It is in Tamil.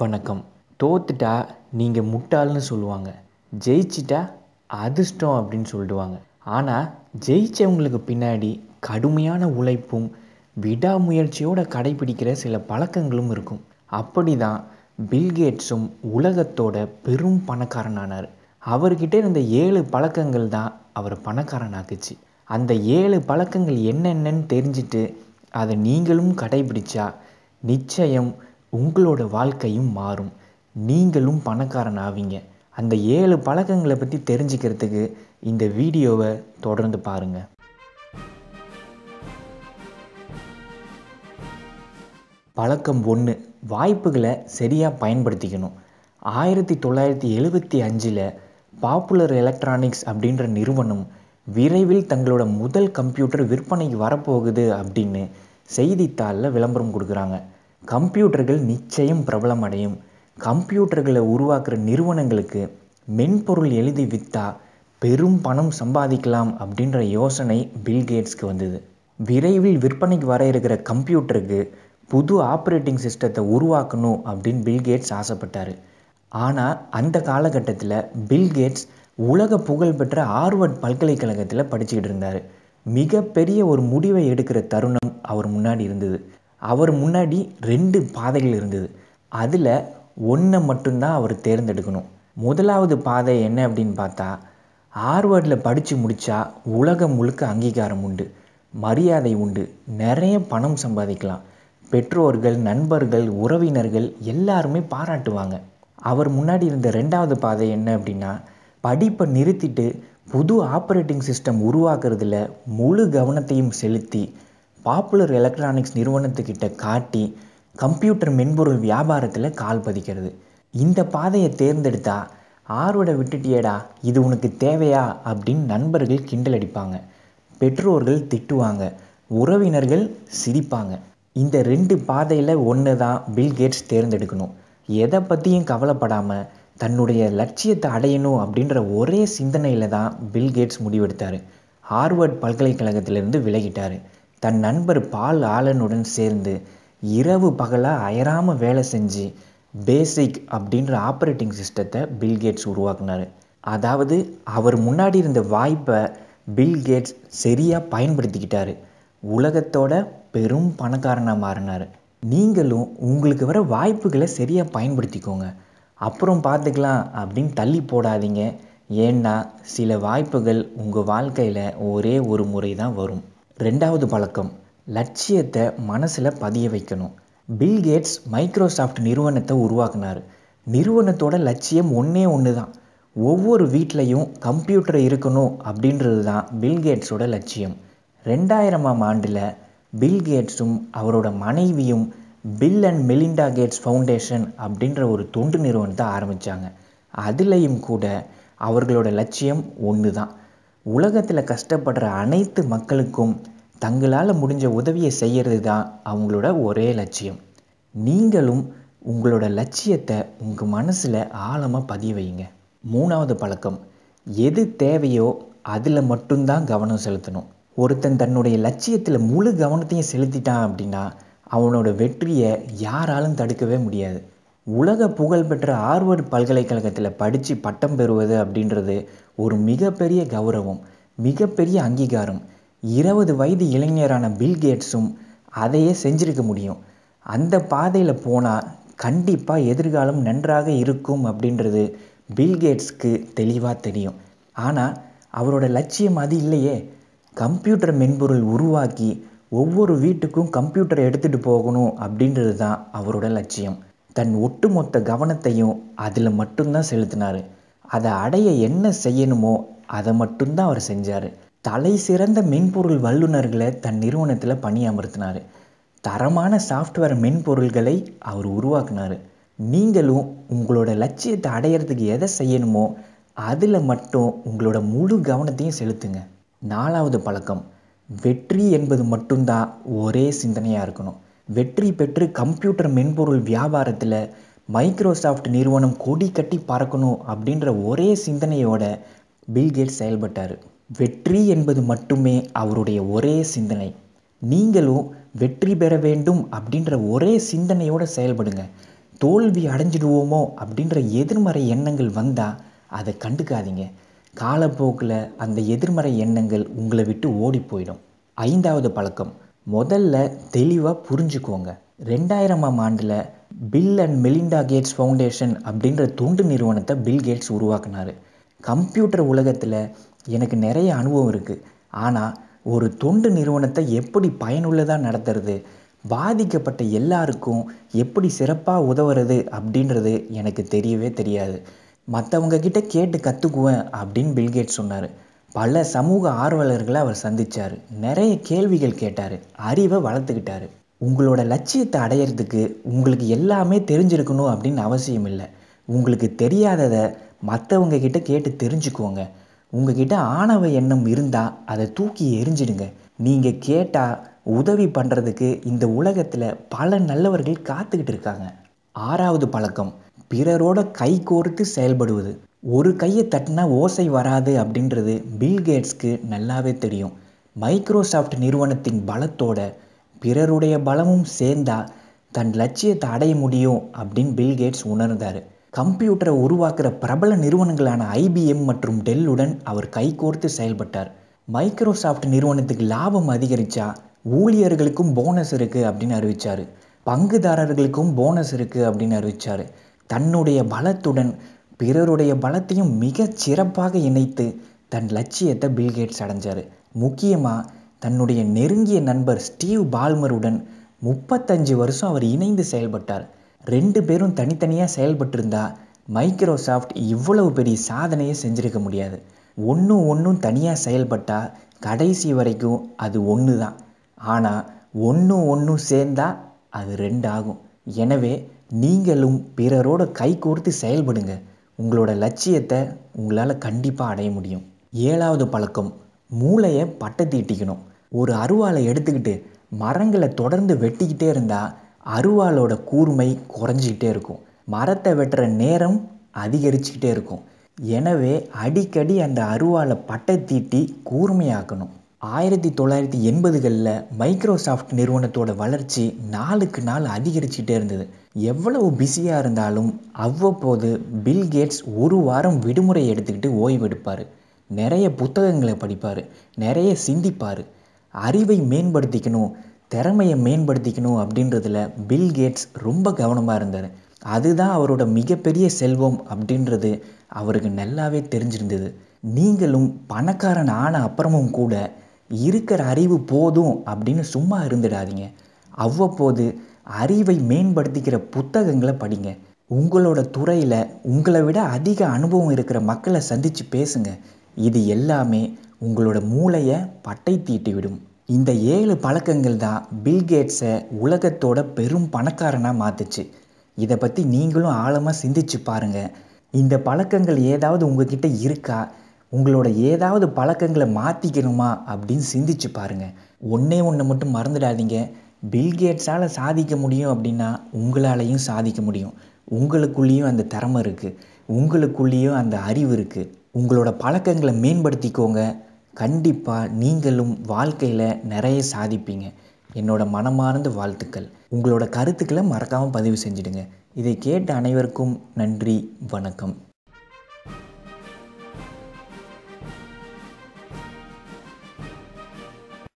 வணக்கம். தோத்துட்டா நீங்கள் முட்டாள்னு சொல்லுவாங்க. ஜெயிச்சிட்டா அதிர்ஷ்டம் அப்படின்னு சொல்லிடுவாங்க ஆனால் ஜெயித்தவங்களுக்கு பின்னாடி கடுமையான உழைப்பும் விடாமுயற்சியோடு கடைபிடிக்கிற சில பழக்கங்களும் இருக்கும். அப்படி தான் பில்கேட்ஸும் உலகத்தோட பெரும் பணக்காரனானார். அவர்கிட்ட இருந்த ஏழு பழக்கங்கள் தான் அவர் பணக்காரனாக்குச்சு. அந்த ஏழு பழக்கங்கள் என்னென்னு தெரிஞ்சுட்டு அதை நீங்களும் கடைபிடிச்சா நிச்சயம் உங்களோட வாழ்க்கையும் மாறும். நீங்களும் பணக்காரன் ஆவீங்க. அந்த ஏழு பழக்கங்களை பற்றி தெரிஞ்சுக்கிறதுக்கு இந்த வீடியோவை தொடர்ந்து பாருங்கள் பழக்கம் ஒன்று வாய்ப்புகளை சரியாக பயன்படுத்திக்கணும். ஆயிரத்தி தொள்ளாயிரத்தி எழுபத்தி அஞ்சில் பாப்புலர் எலக்ட்ரானிக்ஸ் அப்படின்ற நிறுவனம் விரைவில் தங்களோட முதல் கம்ப்யூட்டர் விற்பனைக்கு வரப்போகுது அப்படின்னு செய்தித்தாளில் விளம்பரம் கொடுக்குறாங்க. கம்ப்யூட்டர்கள் நிச்சயம் பிரபலமடையும். கம்ப்யூட்டர்களை உருவாக்குற நிறுவனங்களுக்கு மென்பொருள் எழுதி விற்றா பெரும் பணம் சம்பாதிக்கலாம் அப்படின்ற யோசனை பில்கேட்ஸ்க்கு வந்தது. விரைவில் விற்பனைக்கு வர இருக்கிற கம்ப்யூட்டருக்கு புது ஆப்ரேட்டிங் சிஸ்டத்தை உருவாக்கணும் அப்படின்னு பில்கேட்ஸ் ஆசைப்பட்டார். ஆனால் அந்த காலகட்டத்தில் பில்கேட்ஸ் உலக புகழ்பெற்ற ஆர்வர்ட் பல்கலைக்கழகத்தில் படிச்சுக்கிட்டு இருந்தார். மிகப்பெரிய ஒரு முடிவை எடுக்கிற தருணம் அவர் முன்னாடி இருந்தது. அவர் முன்னாடி ரெண்டு பாதைகள் இருந்தது. அதில் ஒன்றை மட்டும்தான் அவர் தேர்ந்தெடுக்கணும். முதலாவது பாதை என்ன அப்படின்னு பார்த்தா ஹார்வர்டில் படித்து முடித்தா உலகம் முழுக்க அங்கீகாரம் உண்டு மரியாதை உண்டு நிறைய பணம் சம்பாதிக்கலாம். பெற்றோர்கள் நண்பர்கள் உறவினர்கள் எல்லாருமே பாராட்டுவாங்க. அவர் முன்னாடி இருந்த ரெண்டாவது பாதை என்ன அப்படின்னா படிப்பை நிறுத்திட்டு புது ஆப்ரேட்டிங் சிஸ்டம் உருவாக்குறதுல முழு கவனத்தையும் செலுத்தி பாப்புலர் எலக்ட்ரானிக்ஸ் நிறுவனத்துக்கிட்ட காட்டி கம்ப்யூட்டர் மென்பொருள் வியாபாரத்தில் கால் பதிக்கிறது. இந்த பாதையை தேர்ந்தெடுத்தா ஆர்வடை விட்டுட்டியேடா இது உனக்கு தேவையா அப்படின்னு நண்பர்கள் கிண்டல் அடிப்பாங்க. பெற்றோர்கள் திட்டுவாங்க. உறவினர்கள் சிரிப்பாங்க. இந்த ரெண்டு பாதையில் ஒன்று தான் பில்கேட்ஸ் தேர்ந்தெடுக்கணும். எதை பற்றியும் கவலைப்படாமல் தன்னுடைய லட்சியத்தை அடையணும் அப்படின்ற ஒரே சிந்தனையில் தான் பில்கேட்ஸ் முடிவெடுத்தார். ஹார்வர்ட் பல்கலைக்கழகத்திலிருந்து விலகிட்டார். தன் நண்பர் பால் ஆலனுடன் சேர்ந்து இரவு பகலாக அயராமல் வேலை செஞ்சு பேசிக் அப்படின்ற ஆப்ரேட்டிங் சிஸ்டத்தை பில்கேட்ஸ் உருவாக்குனார். அதாவது அவர் முன்னாடி இருந்த வாய்ப்பை பில்கேட்ஸ் சரியாக பயன்படுத்திக்கிட்டார். உலகத்தோட பெரும் பணக்காரனாக மாறினார். நீங்களும் உங்களுக்கு வர வாய்ப்புகளை சரியாக பயன்படுத்திக்கோங்க. அப்புறம் பார்த்துக்கலாம் அப்படின்னு தள்ளி போடாதீங்க. ஏன்னா சில வாய்ப்புகள் உங்கள் வாழ்க்கையில் ஒரே ஒரு முறை தான் வரும். ரெண்டாவது பழக்கம் லட்சியத்தை மனசில் பதிய வைக்கணும். பில்கேட்ஸ் மைக்ரோசாஃப்ட் நிறுவனத்தை உருவாக்குனார். நிறுவனத்தோட லட்சியம் ஒன்றே ஒன்று தான் ஒவ்வொரு வீட்லேயும் கம்ப்யூட்டர் இருக்கணும் அப்படின்றது தான் பில்கேட்ஸோட லட்சியம். ரெண்டாயிரமாம் ஆண்டில் பில்கேட்ஸும் அவரோட மனைவியும் Bill and Melinda Gates Foundation அப்படின்ற ஒரு தொண்டு நிறுவனத்தை ஆரம்பித்தாங்க அதுலேயும் கூட அவர்களோட லட்சியம் ஒன்று தான் உலகத்தில் கஷ்டப்படுற அனைத்து மக்களுக்கும் தங்களால் முடிஞ்ச உதவியை செய்கிறது தான் அவங்களோட ஒரே லட்சியம். நீங்களும் உங்களோட லட்சியத்தை உங்கள் மனசில் ஆழமாக பதிய வைங்க. மூணாவது பழக்கம் எது தேவையோ அதில் மட்டும்தான் கவனம் செலுத்தணும். ஒருத்தன் தன்னுடைய லட்சியத்தில் முழு கவனத்தையும் செலுத்திட்டான் அப்படின்னா அவனோட வெற்றியை யாராலும் தடுக்கவே முடியாது. உலக புகழ்பெற்ற ஆர்வர்டு பல்கலைக்கழகத்தில் படித்து பட்டம் பெறுவது அப்படின்றது ஒரு மிகப்பெரிய கௌரவம் மிகப்பெரிய அங்கீகாரம். இருபது வயது இளைஞரான பில்கேட்ஸும் அதையே செஞ்சிருக்க முடியும். அந்த பாதையில் போனால் கண்டிப்பாக எதிர்காலம் நன்றாக இருக்கும் அப்படின்றது பில்கேட்ஸ்க்கு தெளிவாக தெரியும். ஆனால் அவரோட லட்சியம் அது இல்லையே. கம்ப்யூட்டர் மென்பொருள் உருவாக்கி ஒவ்வொரு வீட்டுக்கும் கம்ப்யூட்டரை எடுத்துகிட்டு போகணும் அப்படின்றது தான் அவரோட லட்சியம். தன் ஒட்டுமொத்த கவனத்தையும் அதில் மட்டும்தான் செலுத்தினார். அதை அடைய என்ன செய்யணுமோ அதை மட்டும்தான் அவர் செஞ்சார். தலை சிறந்த மென்பொருள் வல்லுநர்களை தன் நிறுவனத்தில் பணியமர்த்தினார். தரமான சாஃப்ட்வேர் மென்பொருள்களை அவர் உருவாக்குனார். நீங்களும் உங்களோட லட்சியத்தை அடையிறதுக்கு எதை செய்யணுமோ அதில் மட்டும் உங்களோட முழு கவனத்தையும் செலுத்துங்க. நாலாவது பழக்கம் வெற்றி என்பது மட்டும்தான் ஒரே சிந்தனையாக இருக்கணும். வெற்றி பெற்று கம்ப்யூட்டர் மென்பொருள் வியாபாரத்தில் மைக்ரோசாஃப்ட் நிறுவனம் கொடி கட்டி பறக்கணும் அப்படின்ற ஒரே சிந்தனையோட பில்கேட் செயல்பட்டார். வெற்றி என்பது மட்டுமே அவருடைய ஒரே சிந்தனை. நீங்களும் வெற்றி பெற வேண்டும் அப்படின்ற ஒரே சிந்தனையோடு செயல்படுங்க. தோல்வி அடைஞ்சிடுவோமோ அப்படின்ற எதிர்மறை எண்ணங்கள் வந்தால் அதை கண்டுக்காதீங்க. காலப்போக்கில் அந்த எதிர்மறை எண்ணங்கள் உங்களை விட்டு ஓடி போயிடும். ஐந்தாவது பழக்கம் முதல்ல தெளிவாக புரிஞ்சுக்கோங்க. ரெண்டாயிரமாம் ஆண்டில் Bill and Melinda Gates Foundation அப்படின்ற தொண்டு நிறுவனத்தை பில் கேட்ஸ் உருவாக்குனார். கம்ப்யூட்டர் உலகத்தில் எனக்கு நிறைய அனுபவம் இருக்குது ஆனால் ஒரு தொண்டு நிறுவனத்தை எப்படி பயனுள்ளதாக நடத்துறது பாதிக்கப்பட்ட எல்லாருக்கும் எப்படி சிறப்பாக உதவுறது அப்படின்றது எனக்கு தெரியவே தெரியாது. மற்றவங்க கிட்ட கேட்டு கற்றுக்குவேன் அப்படின்னு பில்கேட் சொன்னார். பல சமூக ஆர்வலர்களை அவர் சந்தித்தார் நிறைய கேள்விகள் கேட்டார். அறிவை வளர்த்துக்கிட்டாரு. உங்களோட லட்சியத்தை அடையிறதுக்கு உங்களுக்கு எல்லாமே தெரிஞ்சிருக்கணும் அப்படின்னு அவசியம் இல்லை. உங்களுக்கு தெரியாததை மற்றவங்க கிட்ட கேட்டு தெரிஞ்சுக்கோங்க. உங்ககிட்ட ஆணவ எண்ணம் இருந்தால் அதை தூக்கி எரிஞ்சிடுங்க நீங்கள் கேட்டால் உதவி பண்ணுறதுக்கு இந்த உலகத்தில் பல நல்லவர்கள் காத்துக்கிட்டு இருக்காங்க. ஆறாவது பழக்கம் பிறரோட கை கோர்த்து செயல்படுவது. ஒரு கையை தட்டினா ஓசை வராது அப்படின்றது பில் கேட்ஸ்க்கு நல்லாவே தெரியும். மைக்ரோசாஃப்ட் நிறுவனத்தின் பலத்தோட பிறருடைய பலமும் சேர்ந்தா தன் லட்சியத்தை அடைய முடியும் அப்படின்னு பில்கேட்ஸ் உணர்ந்தார். கம்ப்யூட்டரை உருவாக்குற பிரபல நிறுவனங்களான ஐபிஎம் மற்றும் டெல்லுடன் அவர் கைகோர்த்து செயல்பட்டார். மைக்ரோசாஃப்ட் நிறுவனத்துக்கு லாபம் அதிகரித்தா ஊழியர்களுக்கும் போனஸ் இருக்குது அப்படின்னு அறிவித்தார் பங்குதாரர்களுக்கும் போனஸ் இருக்குது அப்படின்னு அறிவித்தார் தன்னுடைய பலத்துடன் பிறருடைய பலத்தையும் மிக சிறப்பாக இணைத்து தன் லட்சியத்தை பில்கேட்ஸ் அடைஞ்சார். முக்கியமாக தன்னுடைய நெருங்கிய நண்பர் ஸ்டீவ் பால்மருடன் முப்பத்தஞ்சு வருஷம் அவர் இணைந்து செயல்பட்டார். ரெண்டு பேரும் தனித்தனியாக செயல்பட்டிருந்தா மைக்ரோசாஃப்ட் இவ்வளவு பெரிய சாதனையை செஞ்சுருக்க முடியாது. ஒன்றும் ஒன்றும் தனியாக செயல்பட்டால் கடைசி வரைக்கும் அது ஒன்று தான் ஆனால் ஒன்றும் ஒன்றும் சேர்ந்தா அது ரெண்டு ஆகும் எனவே நீங்களும் பிறரோட கை கோர்த்து செயல்படுங்க. உங்களோட லட்சியத்தை உங்களால் கண்டிப்பாக அடைய முடியும். ஏழாவது பழக்கம் மூளையை பட்டை தீட்டிக்கணும் ஒரு அருவாளை எடுத்துக்கிட்டு மரங்களை தொடர்ந்து வெட்டிக்கிட்டே இருந்தால் அருவாளோட கூர்மை குறைஞ்சிக்கிட்டே இருக்கும். மரத்தை வெட்டுற நேரம் அதிகரிச்சுக்கிட்டே இருக்கும். எனவே அடிக்கடி அந்த அருவாளை பட்டை தீட்டி கூர்மையாக்கணும். ஆயிரத்தி தொள்ளாயிரத்தி எண்பதுகளில் மைக்ரோசாஃப்ட் நிறுவனத்தோட வளர்ச்சி நாளுக்கு நாள் அதிகரிச்சுட்டே இருந்தது. எவ்வளவு பிஸியாக இருந்தாலும் அவ்வப்போது பில் கேட்ஸ் ஒரு வாரம் விடுமுறை எடுத்துக்கிட்டு ஓய்வெடுப்பார் நிறைய புத்தகங்களை படிப்பார். நிறைய சிந்திப்பார். அறிவை மேம்படுத்திக்கணும் திறமையை மேம்படுத்திக்கணும் அப்படின்றதுல பில் கேட்ஸ் ரொம்ப கவனமாக இருந்தார். அதுதான் அவரோட மிகப்பெரிய செல்வம் அப்படின்றது அவருக்கு நல்லாவே தெரிஞ்சிருந்தது. நீங்களும் பணக்காரன் ஆன அப்புறமும் கூட இருக்கிற அறிவு போதும் அப்படின்னு சும்மா இருந்துடாதீங்க. அவ்வப்போது அறிவை மேம்படுத்திக்கிற புத்தகங்களை படிங்க. உங்களோட துறையில் உங்களை விட அதிக அனுபவம் இருக்கிற மக்களை சந்தித்து பேசுங்க. இது எல்லாமே உங்களோட மூளையை பட்டை தீட்டி விடும் இந்த ஏழு பழக்கங்கள் தான் பில்கேட்ஸை உலகத்தோட பெரும் பணக்காரனாக மாற்றுச்சு இதை பற்றி நீங்களும் ஆழமாக சிந்திச்சு பாருங்கள் இந்த பழக்கங்கள் ஏதாவது உங்ககிட்ட இருக்கா? உங்களோட ஏதாவது பழக்கங்களை மாற்றிக்கணுமா அப்படின்னு சிந்திச்சு பாருங்கள் ஒன்றே ஒன்று மட்டும் மறந்துடாதீங்க. பில்கேட்ஸால் சாதிக்க முடியும் அப்படின்னா உங்களாலையும் சாதிக்க முடியும். உங்களுக்குள்ளேயும் அந்த திறமை இருக்குது உங்களுக்குள்ளேயும் அந்த அறிவு இருக்குது உங்களோட பழக்கங்களை மேம்படுத்திக்கோங்க. கண்டிப்பாக நீங்களும் வாழ்க்கையில் நிறைய சாதிப்பீங்க. என்னோட மனமார்ந்த வாழ்த்துக்கள். உங்களோட கருத்துக்களை மறக்காமல் பதிவு செஞ்சிடுங்க. இதை கேட்ட அனைவருக்கும் நன்றி வணக்கம்.